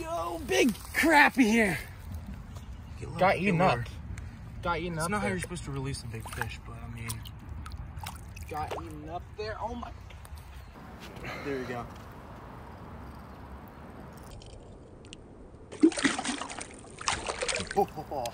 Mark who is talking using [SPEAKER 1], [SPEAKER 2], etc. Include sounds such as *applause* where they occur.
[SPEAKER 1] Yo, big crappie here. Got eaten up. Got eaten
[SPEAKER 2] That's
[SPEAKER 1] up
[SPEAKER 2] not how you're supposed to release a big fish, but I mean,
[SPEAKER 1] Got eaten up there. Oh my.
[SPEAKER 2] there you go. *laughs* Oh,